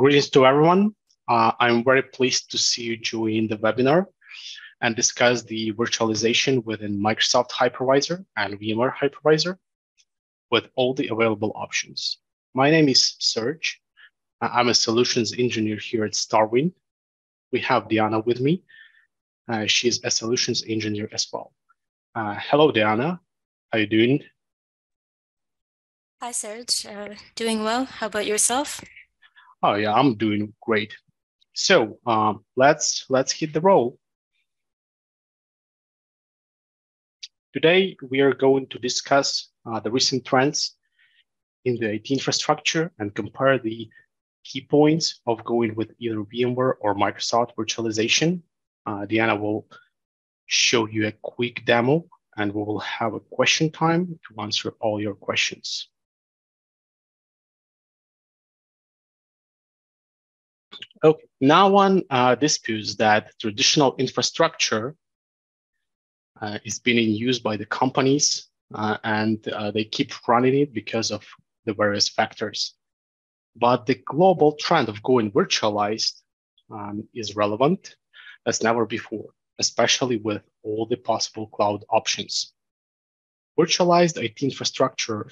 Greetings to everyone. Uh, I'm very pleased to see you join the webinar and discuss the virtualization within Microsoft Hypervisor and VMware Hypervisor with all the available options. My name is Serge. I'm a solutions engineer here at StarWind. We have Diana with me. Uh, she's a solutions engineer as well. Uh, hello, Diana. How are you doing? Hi, Serge. Uh, doing well. How about yourself? Oh yeah, I'm doing great. So um, let's let's hit the roll. Today we are going to discuss uh, the recent trends in the IT infrastructure and compare the key points of going with either VMware or Microsoft virtualization. Uh, Diana will show you a quick demo and we will have a question time to answer all your questions. Okay, no one uh, disputes that traditional infrastructure uh, is being used by the companies uh, and uh, they keep running it because of the various factors. But the global trend of going virtualized um, is relevant as never before, especially with all the possible cloud options. Virtualized IT infrastructure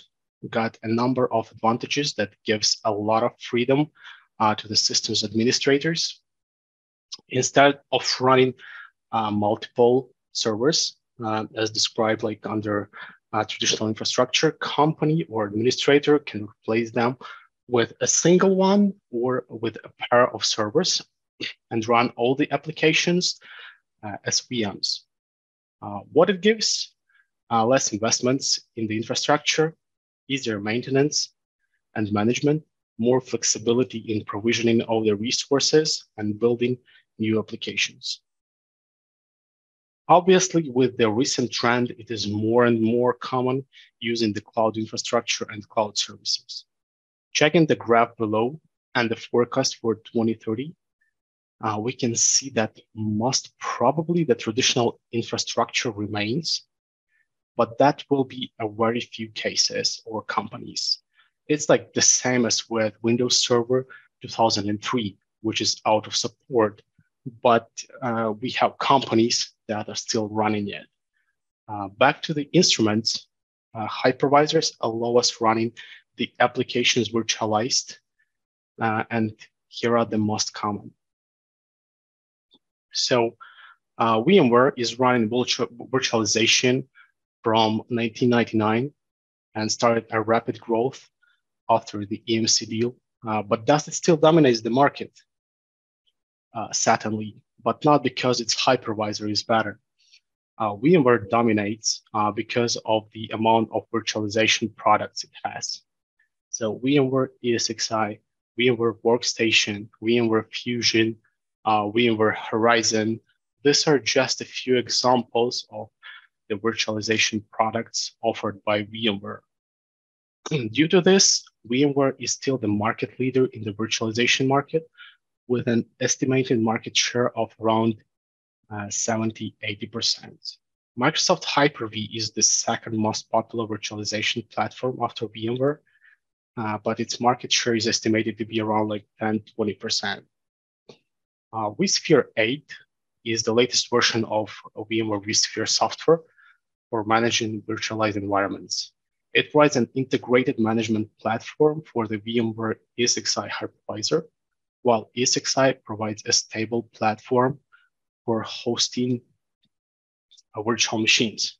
got a number of advantages that gives a lot of freedom uh, to the systems administrators. Instead of running uh, multiple servers, uh, as described like under uh, traditional infrastructure, company or administrator can replace them with a single one or with a pair of servers and run all the applications uh, as VMs. Uh, what it gives, less investments in the infrastructure, easier maintenance and management, more flexibility in provisioning all the resources and building new applications. Obviously, with the recent trend, it is more and more common using the cloud infrastructure and cloud services. Checking the graph below and the forecast for 2030, uh, we can see that most probably the traditional infrastructure remains, but that will be a very few cases or companies it's like the same as with Windows Server 2003, which is out of support, but uh, we have companies that are still running it. Uh, back to the instruments, uh, hypervisors allow us running the applications virtualized, uh, and here are the most common. So uh, VMware is running virtual virtualization from 1999 and started a rapid growth after the EMC deal, uh, but does it still dominates the market? Uh, certainly, but not because its hypervisor is better. Uh, VMware dominates uh, because of the amount of virtualization products it has. So VMware ESXi, VMware Workstation, VMware Fusion, uh, VMware Horizon, these are just a few examples of the virtualization products offered by VMware. Due to this, VMware is still the market leader in the virtualization market with an estimated market share of around uh, 70, 80%. Microsoft Hyper-V is the second most popular virtualization platform after VMware, uh, but its market share is estimated to be around like 10, 20%. Uh, vSphere 8 is the latest version of, VMware vSphere software for managing virtualized environments. It provides an integrated management platform for the VMware ESXi hypervisor, while ESXi provides a stable platform for hosting uh, virtual machines.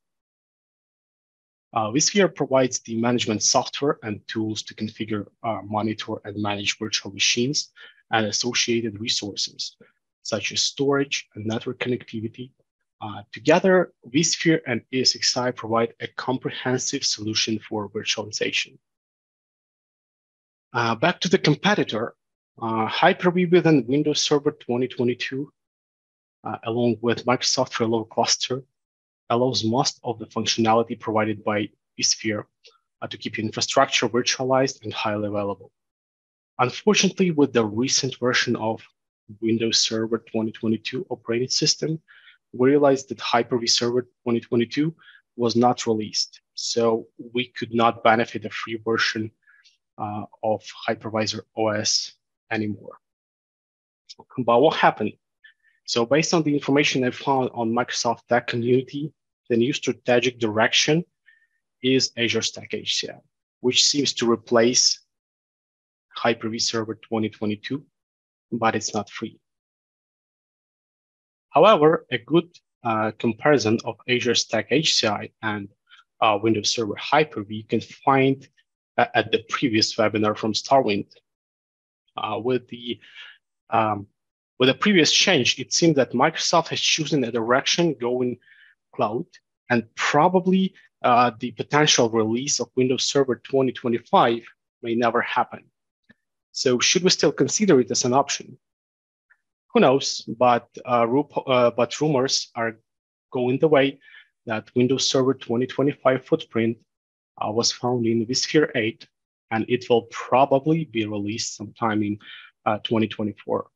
Uh, vSphere provides the management software and tools to configure, uh, monitor, and manage virtual machines and associated resources, such as storage and network connectivity, uh, together, vSphere and ESXi provide a comprehensive solution for virtualization. Uh, back to the competitor, uh, Hyper-V within Windows Server 2022, uh, along with Microsoft Failover Cluster, allows most of the functionality provided by vSphere uh, to keep infrastructure virtualized and highly available. Unfortunately, with the recent version of Windows Server 2022 operating system, we realized that Hyper-V Server 2022 was not released. So we could not benefit the free version uh, of Hypervisor OS anymore. But what happened? So based on the information I found on Microsoft Tech community, the new strategic direction is Azure Stack HCI, which seems to replace Hyper-V Server 2022, but it's not free. However, a good uh, comparison of Azure Stack HCI and uh, Windows Server Hyper-V you can find at the previous webinar from StarWind. Uh, with the um, with the previous change, it seems that Microsoft has chosen a direction going cloud, and probably uh, the potential release of Windows Server 2025 may never happen. So should we still consider it as an option? Who knows? But uh, uh, but rumors are going the way that Windows Server 2025 footprint uh, was found in vSphere 8, and it will probably be released sometime in uh, 2024.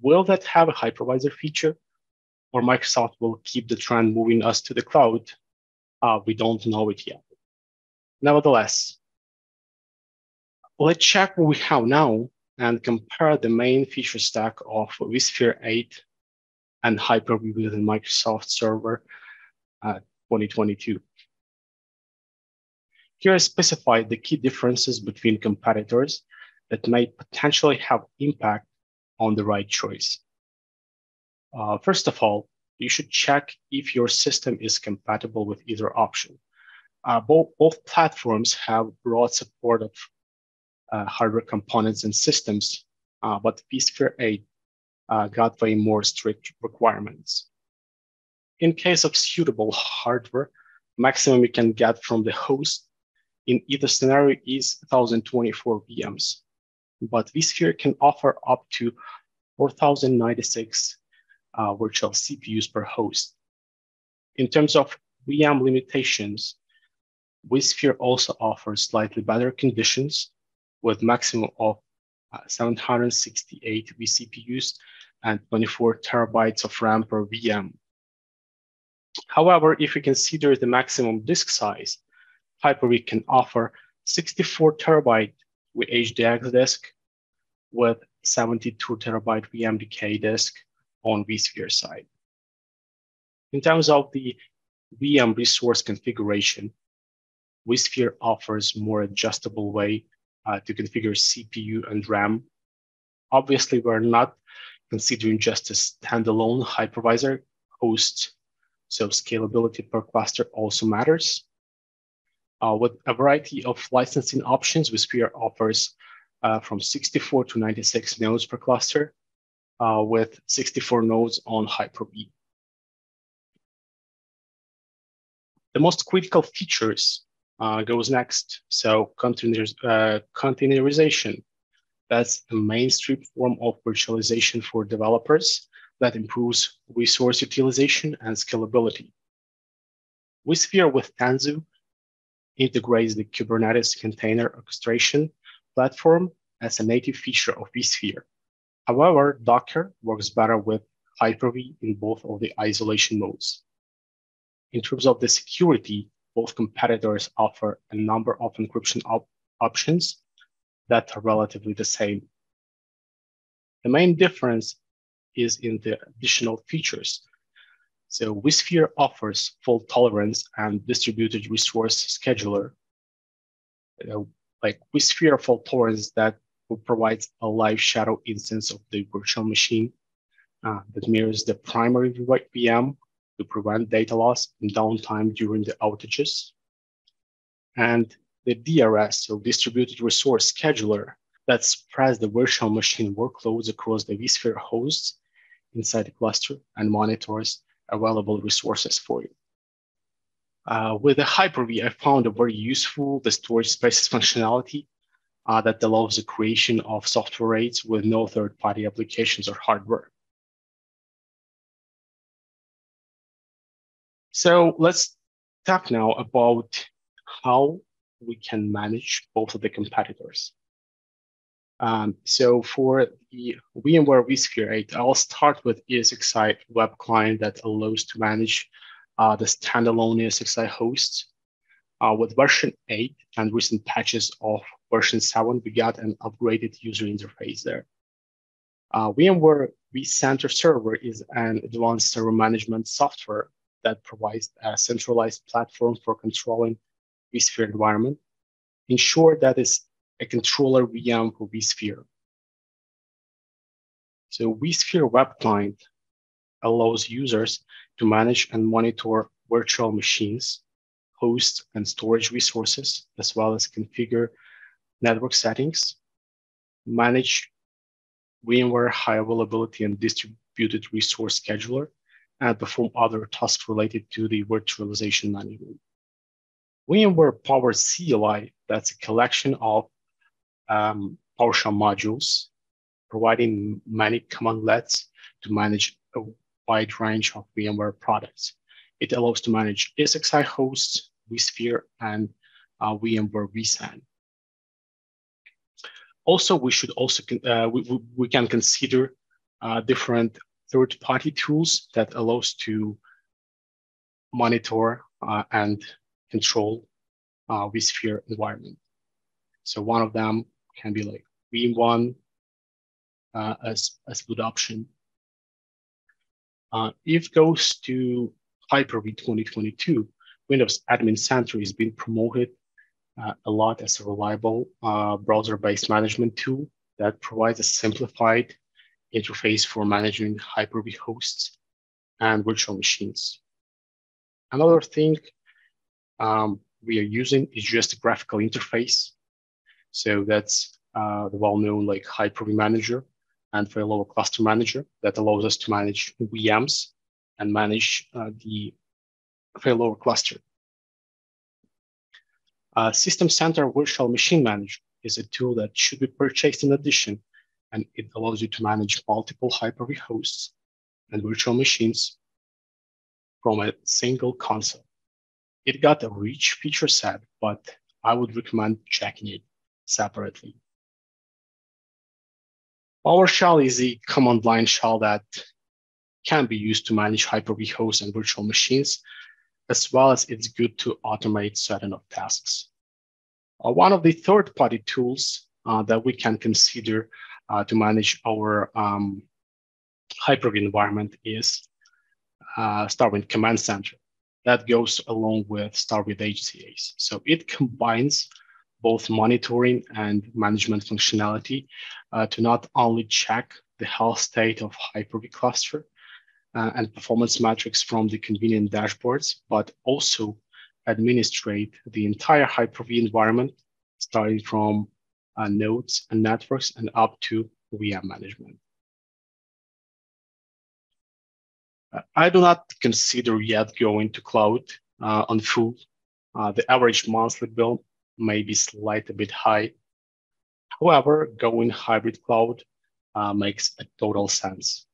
Will that have a hypervisor feature? Or Microsoft will keep the trend moving us to the cloud? Uh, we don't know it yet. Nevertheless, let's check what we have now and compare the main feature stack of vSphere 8 and Hyper-V within Microsoft Server uh, 2022. Here I specified the key differences between competitors that may potentially have impact on the right choice. Uh, first of all, you should check if your system is compatible with either option. Uh, both, both platforms have broad support of hardware components and systems, uh, but vSphere 8 uh, got way more strict requirements. In case of suitable hardware, maximum you can get from the host in either scenario is 1024 VMs, but vSphere can offer up to 4096 uh, virtual CPUs per host. In terms of VM limitations, vSphere also offers slightly better conditions with maximum of uh, 768 vCPUs and 24 terabytes of RAM per VM. However, if we consider the maximum disk size, Hyper-V can offer 64 terabyte with HDX disk with 72 terabyte VMDK disk on vSphere side. In terms of the VM resource configuration, vSphere offers more adjustable way uh, to configure CPU and RAM. Obviously, we're not considering just a standalone hypervisor host, so scalability per cluster also matters. Uh, with a variety of licensing options, vSphere offers uh, from 64 to 96 nodes per cluster, uh, with 64 nodes on Hyper-V. The most critical features uh, goes next. So uh, containerization, that's a mainstream form of virtualization for developers that improves resource utilization and scalability. vSphere with Tanzu integrates the Kubernetes container orchestration platform as a native feature of vSphere. However, Docker works better with Hyper-V in both of the isolation modes. In terms of the security, both competitors offer a number of encryption op options that are relatively the same. The main difference is in the additional features. So vSphere offers fault tolerance and distributed resource scheduler. Like vSphere fault tolerance that provides a live shadow instance of the virtual machine uh, that mirrors the primary VM to prevent data loss and downtime during the outages. And the DRS, so Distributed Resource Scheduler, that spreads the virtual machine workloads across the vSphere hosts inside the cluster and monitors available resources for you. Uh, with the Hyper-V, I found a very useful the storage spaces functionality uh, that allows the creation of software RAIDs with no third-party applications or hardware. So let's talk now about how we can manage both of the competitors. Um, so for the VMware vSphere 8, I'll start with ESXi web client that allows to manage uh, the standalone ESXi hosts uh, with version 8 and recent patches of version 7, we got an upgraded user interface there. Uh, VMware vCenter Server is an advanced server management software that provides a centralized platform for controlling vSphere environment. Short, that is a controller VM for vSphere. So vSphere Web Client allows users to manage and monitor virtual machines, host and storage resources, as well as configure network settings, manage VMware high availability and distributed resource scheduler, and perform other tasks related to the virtualization management. VMware Power CLI, that's a collection of um, PowerShell modules, providing many commandlets to manage a wide range of VMware products. It allows to manage ESXi hosts, vSphere, and uh, VMware vSAN. Also, we should also uh, we, we can consider uh, different third-party tools that allows to monitor uh, and control uh, vSphere environment. So one of them can be like Veeam ONE uh, as, as good option. Uh, if goes to Hyper-V 2022, Windows Admin Center is being promoted uh, a lot as a reliable uh, browser-based management tool that provides a simplified interface for managing Hyper-V hosts and virtual machines. Another thing um, we are using is just a graphical interface. So that's uh, the well-known like Hyper-V Manager and Failover Cluster Manager that allows us to manage VMs and manage uh, the failover cluster. Uh, System Center Virtual Machine Manager is a tool that should be purchased in addition, and it allows you to manage multiple Hyper-V hosts and virtual machines from a single console. It got a rich feature set, but I would recommend checking it separately. PowerShell is a command line shell that can be used to manage Hyper-V hosts and virtual machines as well as it's good to automate certain of tasks. Uh, one of the third-party tools uh, that we can consider uh, to manage our um, Hyper-V environment is uh, StarWind Command Center. That goes along with StarWind HCAs. So it combines both monitoring and management functionality uh, to not only check the health state of Hyper-V cluster, uh, and performance metrics from the convenient dashboards, but also administrate the entire Hyper-V environment, starting from uh, nodes and networks and up to VM management. I do not consider yet going to cloud uh, on full. Uh, the average monthly bill may be slightly bit high. However, going hybrid cloud uh, makes a total sense.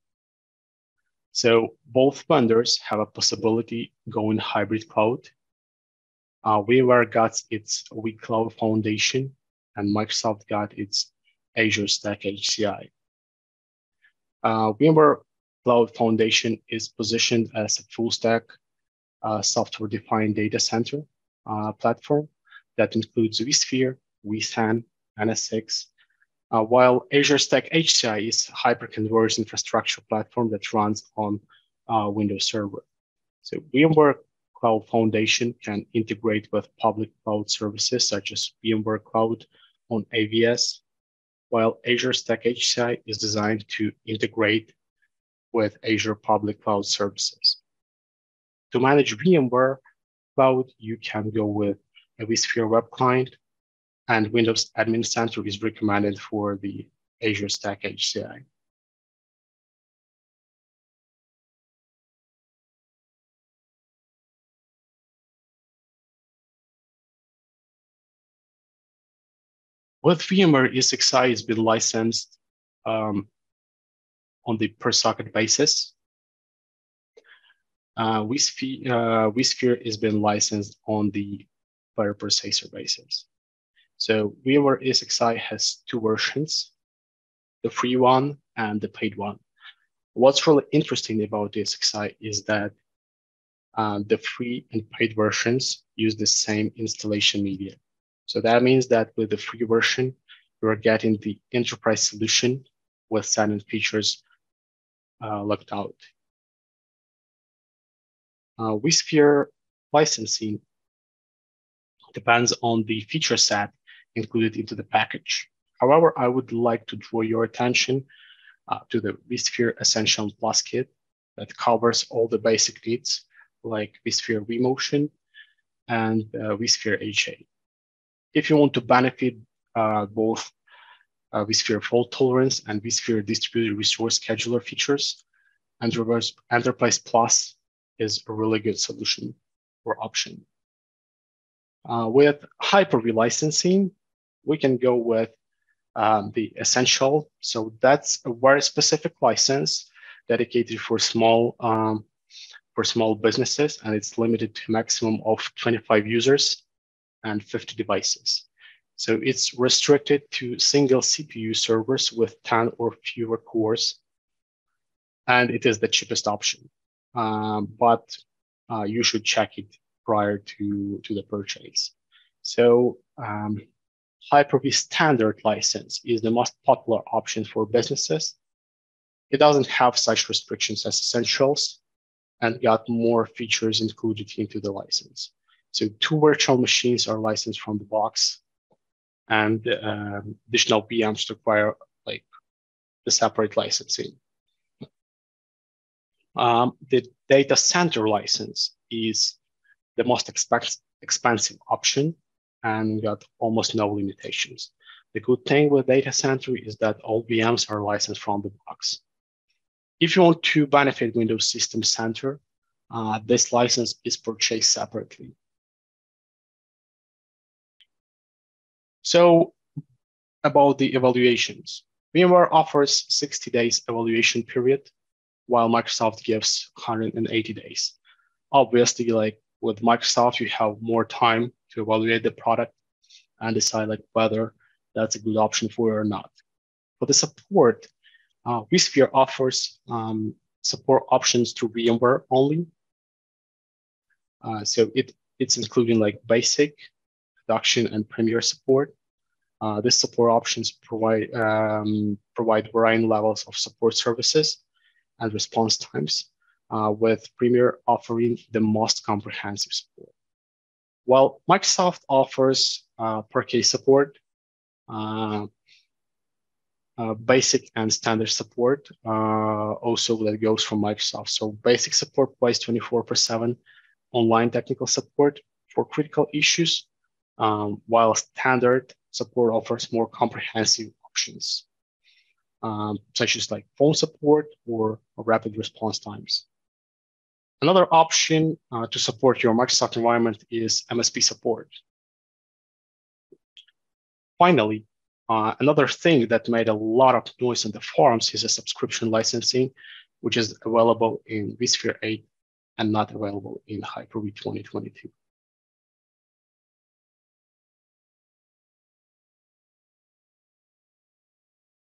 So both vendors have a possibility going hybrid cloud. Uh, VMware got its vCloud Foundation, and Microsoft got its Azure Stack HCI. Uh, VMware Cloud Foundation is positioned as a full stack uh, software defined data center uh, platform that includes vSphere, vSAN, NSX, uh, while Azure Stack HCI is a hyperconverged infrastructure platform that runs on uh, Windows Server. So VMware Cloud Foundation can integrate with public cloud services such as VMware Cloud on AVS, while Azure Stack HCI is designed to integrate with Azure Public Cloud Services. To manage VMware Cloud, you can go with a vSphere Web Client and Windows Admin Center is recommended for the Azure Stack HCI. With VMware, ESXi has been licensed um, on the per socket basis. Uh, vSphere, uh, has been licensed on the per processor basis. So VMware ESXi has two versions, the free one and the paid one. What's really interesting about ESXi is that uh, the free and paid versions use the same installation media. So that means that with the free version, you're getting the enterprise solution with certain features uh, locked out. Uh, vSphere licensing depends on the feature set included into the package. However, I would like to draw your attention uh, to the vSphere Essential Plus kit that covers all the basic needs like vSphere vMotion and uh, vSphere HA. If you want to benefit uh, both uh, vSphere fault tolerance and vSphere distributed resource scheduler features, Enterprise, Enterprise Plus is a really good solution or option. Uh, with Hyper-V licensing, we can go with um, the Essential. So that's a very specific license dedicated for small um, for small businesses, and it's limited to maximum of 25 users and 50 devices. So it's restricted to single CPU servers with 10 or fewer cores, and it is the cheapest option. Um, but uh, you should check it prior to, to the purchase. So um, Hyper-V standard license is the most popular option for businesses. It doesn't have such restrictions as essentials and got more features included into the license. So two virtual machines are licensed from the box and um, additional VMs require like the separate licensing. Um, the data center license is the most expensive expensive option and got almost no limitations. The good thing with data center is that all VMs are licensed from the box. If you want to benefit Windows System Center, uh, this license is purchased separately. So about the evaluations, VMware offers 60 days evaluation period, while Microsoft gives 180 days. Obviously, like with Microsoft, you have more time to evaluate the product and decide like whether that's a good option for you or not. For the support, uh, vSphere offers um, support options to VMware only. Uh, so it, it's including like basic, production, and premier support. Uh, these support options provide, um, provide varying levels of support services and response times, uh, with Premier offering the most comprehensive support. While Microsoft offers uh, per case support, uh, uh, basic and standard support uh, also that goes from Microsoft. So basic support provides 24 per 7 online technical support for critical issues, um, while standard support offers more comprehensive options, um, such as like phone support or rapid response times. Another option uh, to support your Microsoft environment is MSP support. Finally, uh, another thing that made a lot of noise on the forums is a subscription licensing, which is available in vSphere 8 and not available in Hyper-V 2022.